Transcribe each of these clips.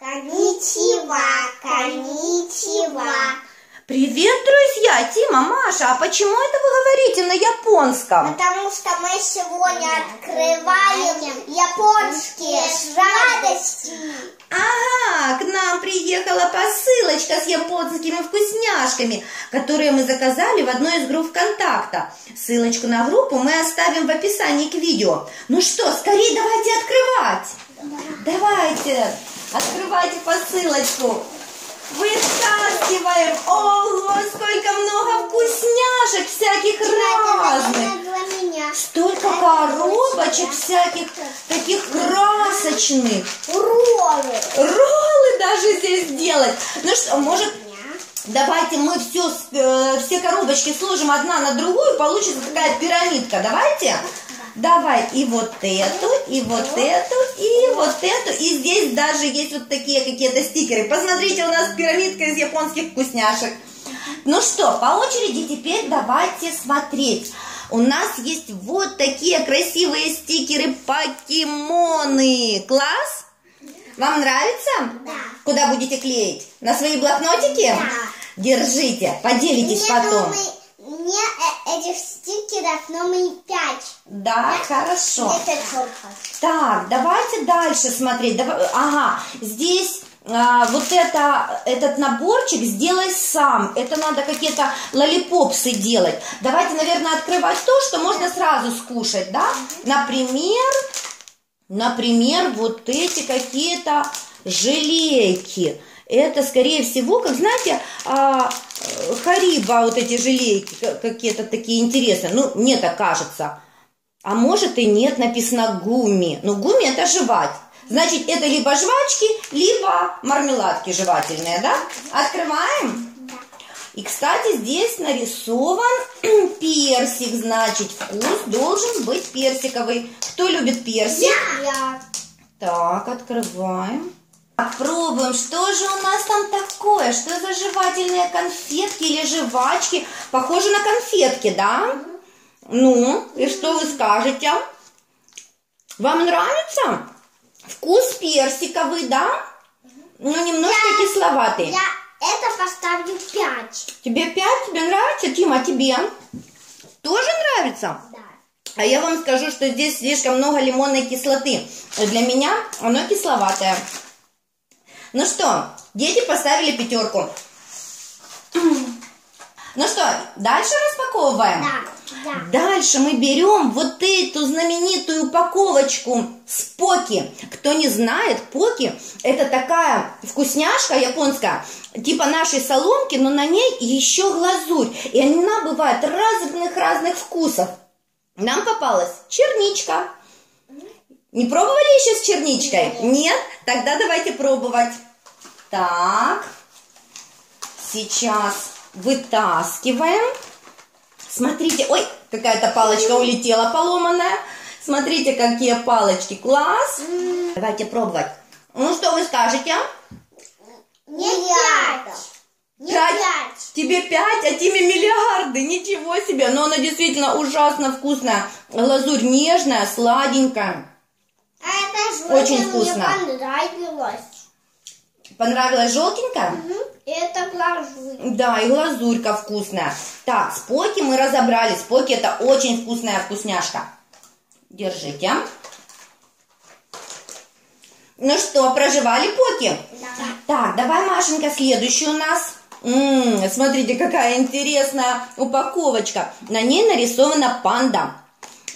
Коничева, коничева. Привет, друзья! Тима, Маша, а почему это вы говорите на японском? Потому что мы сегодня открываем японские радости. Ага, к нам приехала посылочка с японскими вкусняшками, которые мы заказали в одной из групп ВКонтакта. Ссылочку на группу мы оставим в описании к видео. Ну что, скорее давайте открывать. Давайте, открывайте посылочку. Вытаскиваем. Ого, сколько много вкусняшек всяких разных. Столько коробочек всяких таких красочных. Роллы. Роллы даже здесь делать. Ну что, может, давайте мы все, все коробочки сложим одна на другую, получится такая пирамидка. Давайте? Давай и вот эту, и вот эту, и вот эту. И здесь даже есть вот такие какие-то стикеры. Посмотрите, у нас пирамидка из японских вкусняшек. Ну что, по очереди теперь давайте смотреть. У нас есть вот такие красивые стикеры покемоны. Класс? Вам нравится? Да. Куда будете клеить? На свои блокнотики? Да. Держите, поделитесь потом. Мне э, этих стикеров номер пять. Да, хорошо. Это только. Так, давайте дальше смотреть. Давай- ага, здесь а, вот это, этот наборчик сделай сам. Это надо какие-то лолипопсы делать. Давайте, наверное, открывать то, что можно сразу скушать, да? Например, например, вот эти какие-то желейки. Это, скорее всего, как знаете, а, хариба, вот эти желейки, ка- какие-то такие интересные. Ну, мне так кажется. А может и нет, написано гуми. Ну, гуми это жевать. Значит, это либо жвачки, либо мармеладки жевательные, да? Открываем. И, кстати, здесь нарисован персик, значит, вкус должен быть персиковый. Кто любит персик? Я. Так, открываем. Так, пробуем, что же у нас там такое? Что за жевательные конфетки или жвачки? Похоже на конфетки, да? Ну, и что вы скажете? Вам нравится? Вкус персиковый, да? Ну, немножко Я- кисловатый. Я это поставлю пять. Тебе пять? Тебе нравится, Тима? Тебе? Тоже нравится? Да. А я вам скажу, что здесь слишком много лимонной кислоты. Для меня оно кисловатое. Ну что, дети поставили пятерку. Ну что, дальше распаковываем? Да. Да. Дальше мы берем вот эту знаменитую упаковочку с поки. Кто не знает, поки это такая вкусняшка японская, типа нашей соломки, но на ней еще глазурь. И она бывает разных разных вкусов. Нам попалась черничка. Не пробовали еще с черничкой? Нет? Тогда давайте пробовать. Так. Сейчас вытаскиваем. Смотрите, ой, какая-то палочка улетела поломанная. Смотрите, какие палочки. Класс. Давайте пробовать. Ну, что вы скажете? Не пять. Не Пять. пять. Тебе пять, а тебе миллиарды. Ничего себе. Но она действительно ужасно вкусная. Глазурь нежная, сладенькая. А это Очень вкусно. мне понравилось. Понравилась желтенькая? Мгм. Это глазурь. Да, и глазурька вкусная. Так, с поки мы разобрались. Поки это очень вкусная вкусняшка. Держите. Ну что, проживали поки? Да. Так, давай, Машенька, следующий у нас. М, смотрите, какая интересная упаковочка. На ней нарисована панда.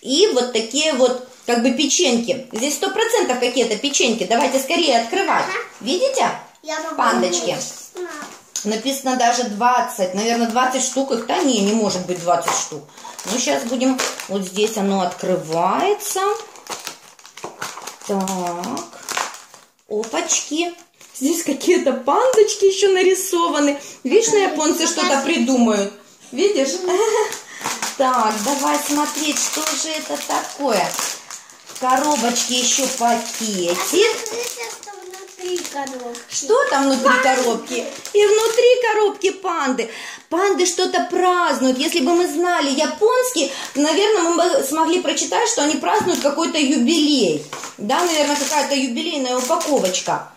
И вот такие вот, как бы, печеньки. Здесь сто процентов какие-то печеньки. Давайте скорее открывать. Ага. Видите? Я Пандочки. Написано даже 20. Наверное, 20 штук их. Да не, не может быть 20 штук. Ну, сейчас будем... Вот здесь оно открывается. Так. Опачки. Здесь какие-то пандочки еще нарисованы. Вечно японцы что-то придумают. Видишь? Так, давай смотреть, что же это такое. Коробочке еще А пакетик. смотрите, что там внутри коробки? И внутри коробки панды. Панды что-то празднуют. Если бы мы знали японский, наверное, мы бы смогли прочитать, что они празднуют какой-то юбилей. Да, наверное, какая-то юбилейная упаковочка.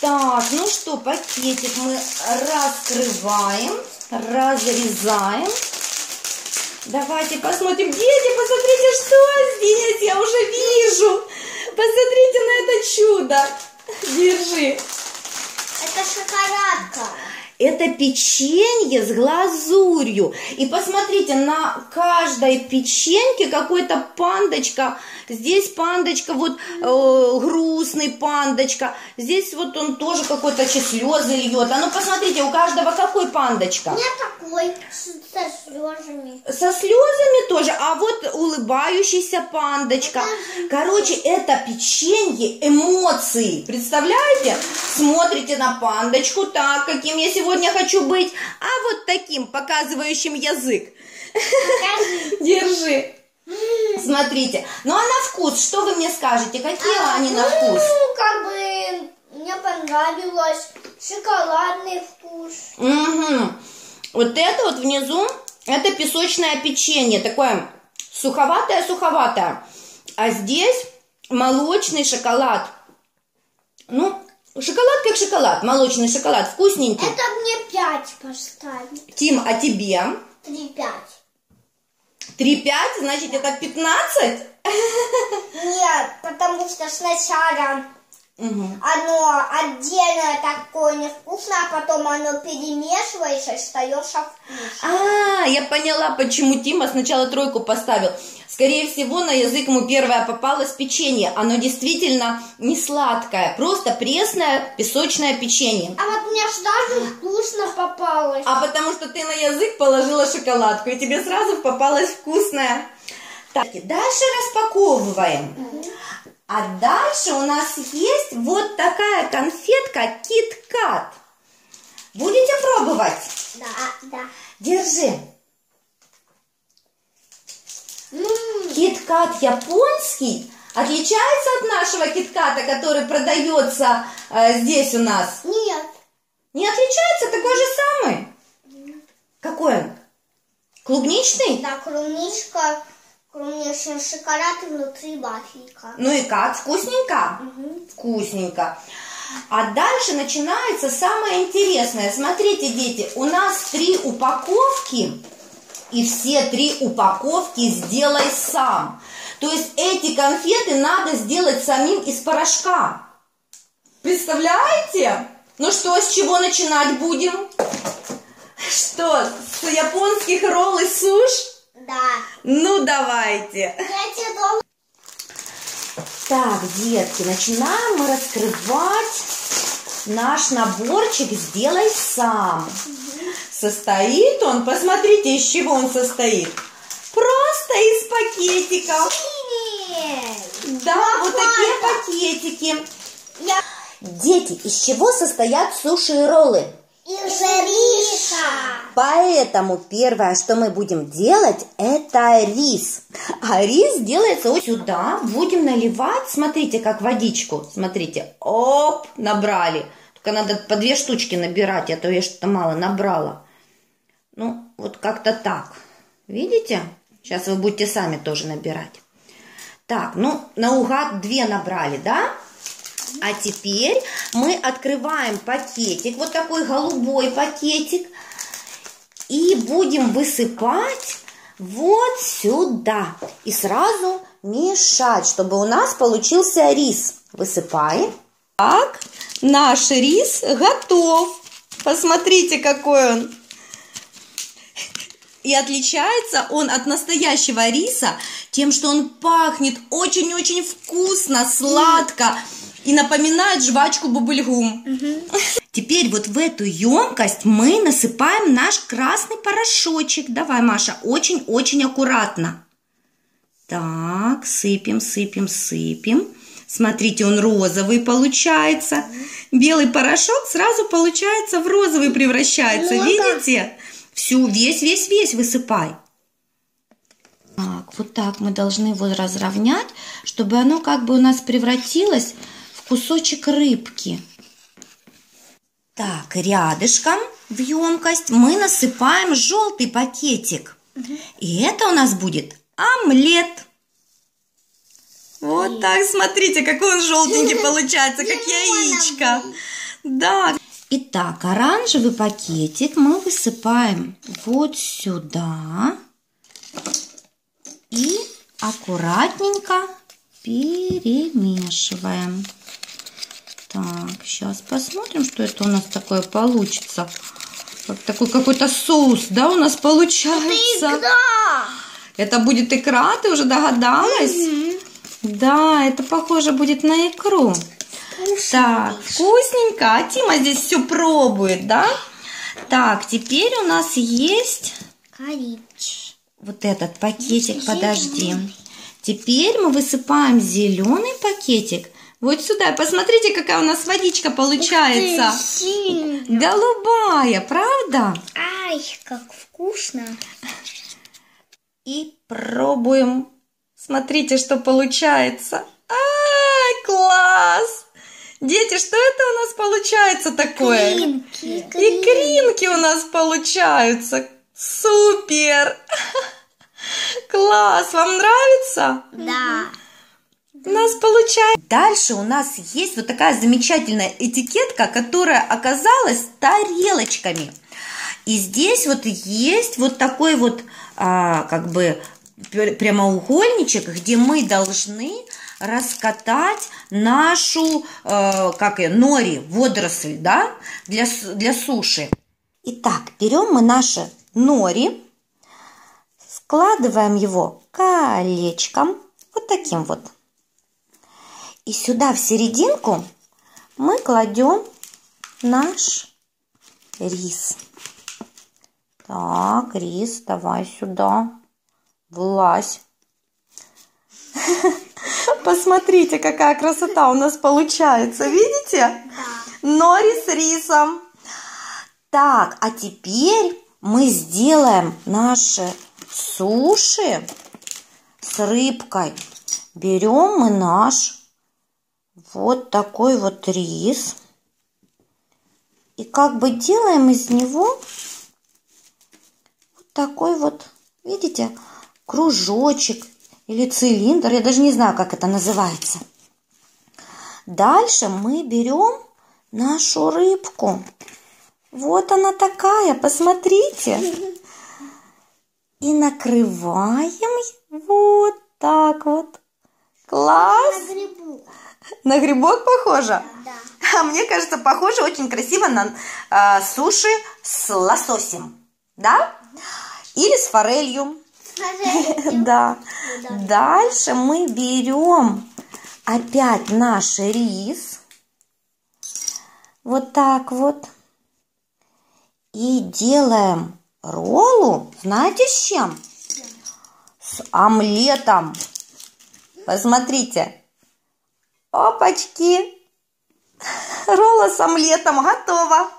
Так, ну что, пакетик мы раскрываем, разрезаем. Давайте посмотрим. Дети, посмотрите, что здесь. Я уже вижу. Посмотрите на это чудо. Держи. Это шоколадка. Это печенье с глазурью. И посмотрите, на каждой печеньке какой-то пандочка. Здесь пандочка, вот э, грустный пандочка. Здесь вот он тоже какой-то слезы льет. А ну посмотрите, у каждого какой пандочка? У меня такой со слезами. Со слезами тоже, а вот улыбающийся пандочка. Короче, это печенье эмоций. Представляете? Смотрите на пандочку так, каким я сегодня хочу быть, а вот таким, показывающим язык. Покажи. Держи. Смотрите. Ну а на вкус, что вы мне скажете? Какие они на вкус? Ну, как бы мне понравилось. Шоколадный вкус. Угу. Вот это вот внизу, это песочное печенье, такое суховатое-суховатое. А здесь молочный шоколад. Ну, шоколад как шоколад, молочный шоколад, вкусненький. Это мне пять поставить. Тим, а тебе? Три пять. 3-5, значит это 15? Нет, потому что сначала Мгм. оно отдельно такое невкусное, а потом оно перемешивается и остается вкус. А, я поняла, почему Тима сначала тройку поставил. Скорее всего, на язык ему первое попалось печенье. Оно действительно не сладкое, просто пресное песочное печенье. А вот мне даже вкусно попалось. А потому что ты на язык положила шоколадку, и тебе сразу попалось вкусное. Так, дальше распаковываем. А дальше у нас есть вот такая конфетка Кит-Кат. Будете пробовать? Да, да. Держи. Кит-кат японский отличается от нашего кит-ката, который продается э, здесь у нас? Нет. Не отличается, такой же самый. Какой он? Клубничный? Да, клубничка, клубничный шоколад и внутри вафелька. Ну и как? Вкусненько? Вкусненько. А дальше начинается самое интересное. Смотрите, дети, у нас три упаковки, и все три упаковки сделай сам. То есть эти конфеты надо сделать самим из порошка. Представляете? Ну что, с чего начинать будем? Что, с японских ролл и суш? Да. Ну, давайте. Так, детки, начинаем мы раскрывать наш наборчик «Сделай сам». Состоит он, посмотрите, из чего он состоит. Просто из пакетиков. Да, вот такие пакетики. Я Дети, из чего состоят суши и роллы? из риса. Поэтому первое, что мы будем делать, это рис. А рис делается вот сюда. Будем наливать, смотрите, как водичку. Смотрите, оп, набрали. Только надо по две штучки набирать, а то я что-то мало набрала. Ну, вот как-то так. Видите? Сейчас вы будете сами тоже набирать. Так, ну, наугад две набрали, да? А теперь мы открываем пакетик, вот такой голубой пакетик, и будем высыпать вот сюда. И сразу мешать, чтобы у нас получился рис. Высыпаем. Так, наш рис готов. Посмотрите, какой он. И отличается он от настоящего риса тем, что он пахнет очень-очень вкусно, сладко и напоминает жвачку бубульгум. Теперь вот в эту емкость мы насыпаем наш красный порошочек. Давай, Маша, очень-очень аккуратно. Так, сыпем, сыпем, сыпем. Смотрите, он розовый получается. Белый порошок сразу получается в розовый превращается. Ну, Видите? Всю, весь, весь, весь высыпай. Так, вот так мы должны его разровнять, чтобы оно как бы у нас превратилось в кусочек рыбки. Так, рядышком в емкость мы насыпаем желтый пакетик. И это у нас будет омлет. Вот так, смотрите, какой он желтенький получается, как яичко. Да. Итак, оранжевый пакетик мы высыпаем вот сюда и аккуратненько перемешиваем. Так, сейчас посмотрим, что это у нас такое получится. Вот такой какой-то соус, да, у нас получается. Это игра! Это будет икра, ты уже догадалась? Да, это похоже будет на икру. Так, вкусненько. А Тима здесь все пробует, да? Так, теперь у нас есть вот этот пакетик, подожди. Теперь мы высыпаем зеленый пакетик вот сюда. Посмотрите, какая у нас водичка получается. Сильно. Голубая, правда? Ай, как вкусно. И пробуем. Смотрите, что получается. Ай, класс! Дети, что это у нас получается такое? Икринки. Икринки у нас получаются. Супер! Класс! Вам нравится? Да. У нас получается. Дальше у нас есть вот такая замечательная этикетка, которая оказалась тарелочками. И здесь вот есть вот такой вот а, как бы пр- прямоугольничек, где мы должны раскатать нашу, э, как ее, нори, водоросль, да, для, для суши. Итак, берем мы наше нори, складываем его колечком, вот таким вот. И сюда в серединку мы кладем наш рис. Так, рис, давай сюда. Влазь. Посмотрите, какая красота у нас получается. Видите? Нори с рисом. Так, а теперь мы сделаем наши суши с рыбкой. Берем мы наш вот такой вот рис. И как бы делаем из него вот такой вот, видите, кружочек или цилиндр. Я даже не знаю, как это называется. Дальше мы берем нашу рыбку. Вот она такая, посмотрите. И накрываем вот так вот. Класс! На грибу. На грибок похоже? Да. А мне кажется, похоже очень красиво на а, суши с лососем. Да? Или с форелью. Да. Дальше мы берем опять наш рис. Вот так вот. И делаем роллу, знаете, с чем? С омлетом. Посмотрите. Опачки. Ролла с омлетом готова.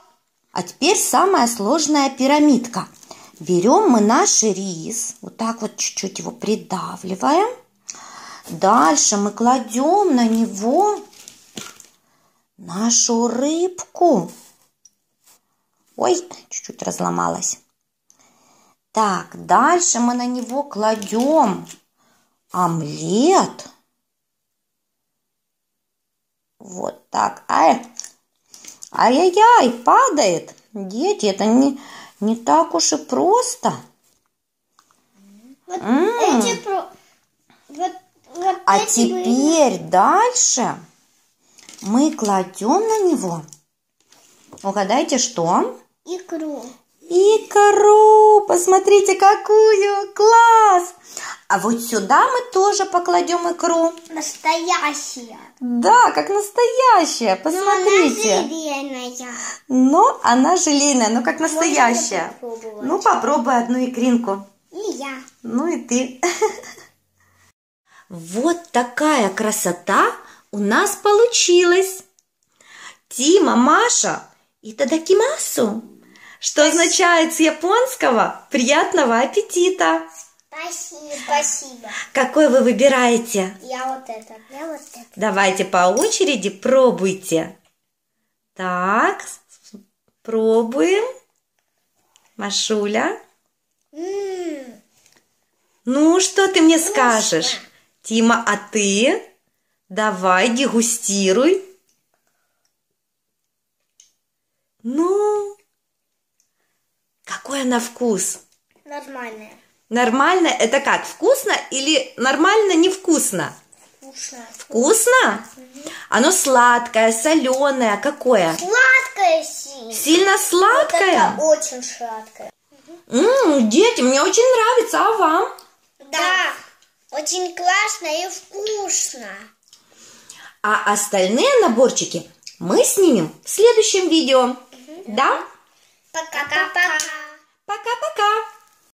А теперь самая сложная пирамидка. Берем мы наш рис, вот так вот чуть-чуть его придавливаем. Дальше мы кладем на него нашу рыбку. Ой, чуть-чуть разломалась. Так, дальше мы на него кладем омлет. Вот так. Ай, ай-яй-яй, падает. Дети, это не, не так уж и просто. Вот эти про... Вот, вот А эти были- теперь дальше мы кладем на него. Угадайте, что? икру. Икру! Посмотрите, какую! Класс! А вот сюда мы тоже покладем икру. Настоящая. Да, как настоящая. Но она Посмотрите. зеленая. Но она желейная, но как настоящая. Попробовать? Ну, попробуй одну икринку. И я. Ну и ты. Вот такая красота у нас получилась. Тима, Маша и Тадакимасу, что означает с японского «приятного аппетита». Спасибо, спасибо. Какой вы выбираете? Я вот это, я вот это. Давайте по очереди пробуйте. Так, пробуем. Машуля. М, Ну, что ты мне скажешь? Тима, а ты? Давай, дегустируй. Ну, какой на вкус? Нормальная. Нормально? Это как, вкусно или нормально невкусно? Вкусная. Вкусно? Оно сладкое, соленое, какое? Сладкая сильно. Сильно Вот сладкое? это очень сладкое. М, дети, мне очень нравится, а вам? Да. Очень классно и вкусно. А остальные наборчики мы снимем в следующем видео. Да? Пока-пока. Пока-пока!